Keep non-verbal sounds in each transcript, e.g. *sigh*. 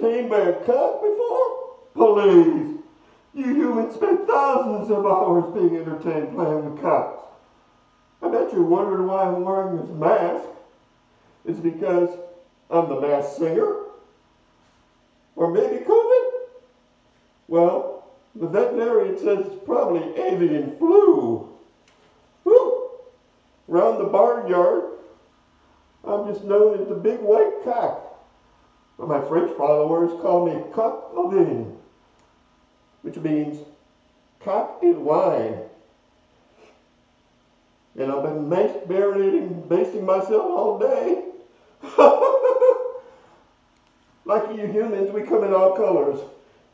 cock before? Please. You humans spend thousands of hours being entertained playing with cocks. I bet you're wondering why I'm wearing this mask. It's because I'm the masked singer. Or maybe COVID? Well, the veterinarian says it's probably avian flu. Whew. Around the barnyard, I'm just known as the big white cock. But my French followers call me coq au vin, which means cock in wine. And I've been marinating, basting myself all day. *laughs* like you humans, we come in all colors.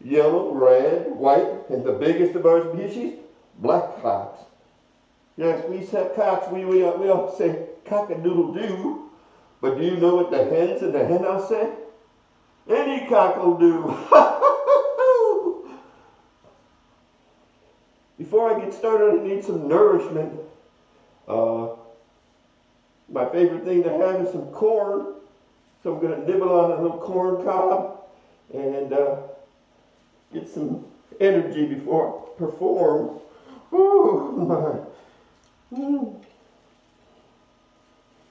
Yellow, red, white, and the biggest of our species, black cocks. Yes, we set cocks, we, we, we all say cock-a-doodle-doo. But do you know what the hens in the henhouse say? Any cock will do. *laughs* Before I get started, I need some nourishment. Uh, my favorite thing to have is some corn. So I'm going to nibble on a little corn cob and uh, get some energy before I perform. Ooh, my. Mm.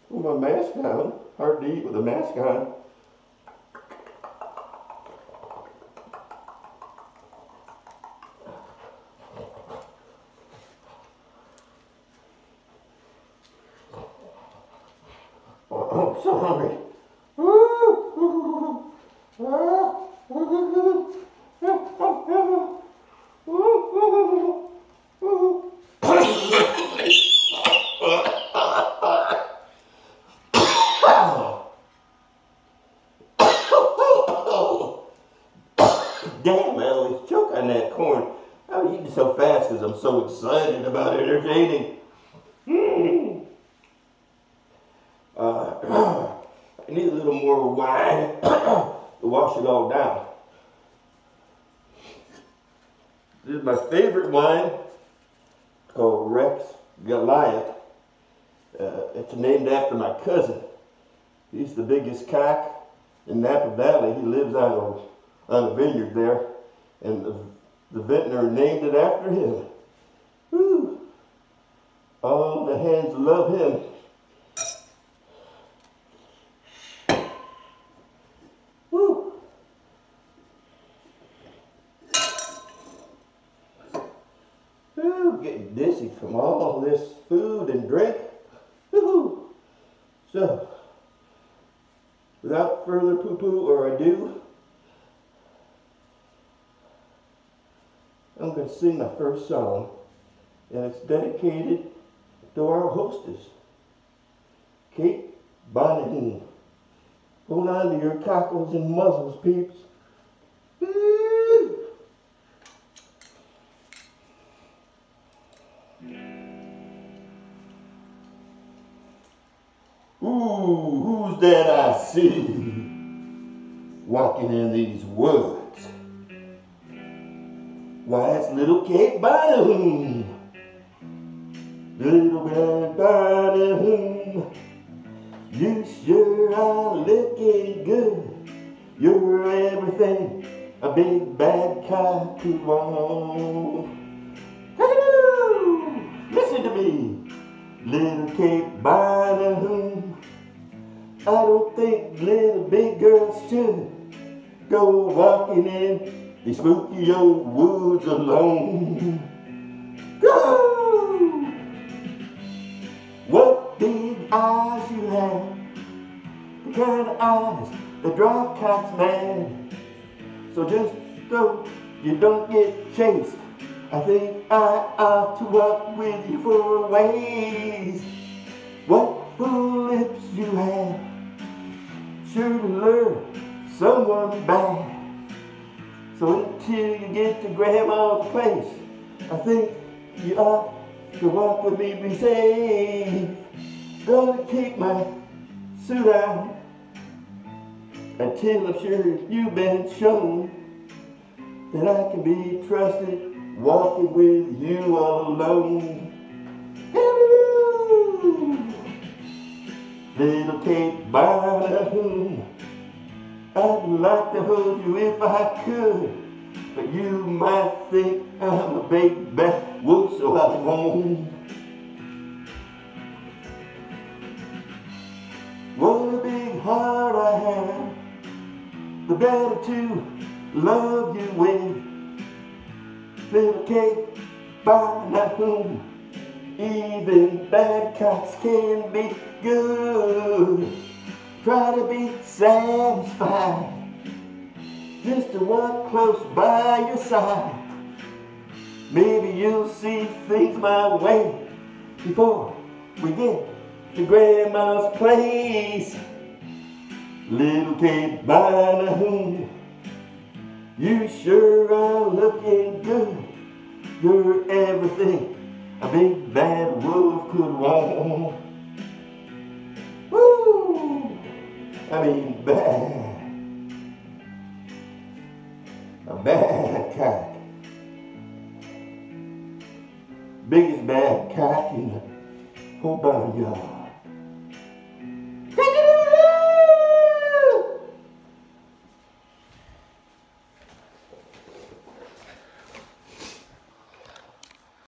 With my mask on. Hard to eat with a mask on. Oh, I'm so hungry. Damn, I always choke on that corn. I'm eating so fast because I'm so excited about entertaining. Mm. Uh, I need a little wine to wash it all down. This is my favorite wine called Rex Goliath. Uh, it's named after my cousin. He's the biggest cock in Napa Valley. He lives on a, on a vineyard there, and the, the vintner named it after him. Whew. All the hands love him. Woo. Woo, getting dizzy all this food and drink. Woo. So, without further poo-poo or ado, I'm going to sing my first song, and it's dedicated to our hostess, Kate Bonaheen. Hold on to your cockles and muzzles, peeps. Who's that I see walking in these woods? Why, it's little Kate Bonaheen. Little Kate Bonaheen. You sure are looking good. You're everything a big bad cock could want. Listen to me, little Kate Bonahoo. I don't think little big girls should go walking in the spooky old woods alone. Go! What big eyes you have, the kind of eyes that drive cocks mad. So just so you don't get chased, I think I ought to walk with you for a ways. What full lips you have, sure to lure someone bad. So until you get to grandma's place, I think you ought to walk with me, be safe. Gonna keep my suit on until I'm sure you've been shown that I can be trusted walking with you all alone. Little Kate Barnum, I'd like to hold you if I could. But you might think I'm a big bad wolf, so I won't. What a big heart I have, the better to love you with. Little cake by my home, even bad cops can be good. Try to be satisfied just to walk close by your side. Maybe you'll see things my way before we get to Grandma's place. Little cabana home, you sure are looking good. You're everything a big bad wolf could want. Woo! I mean bad. A bad cat. Biggest bad cat in the whole barnyard.